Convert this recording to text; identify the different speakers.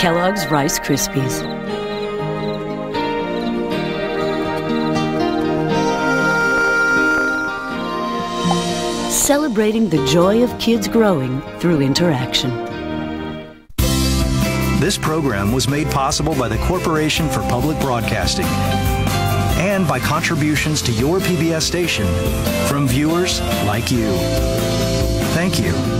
Speaker 1: Kellogg's Rice Krispies. Celebrating the joy of kids growing through interaction.
Speaker 2: This program was made possible by the Corporation for Public Broadcasting and by contributions to your PBS station from viewers like you. Thank you.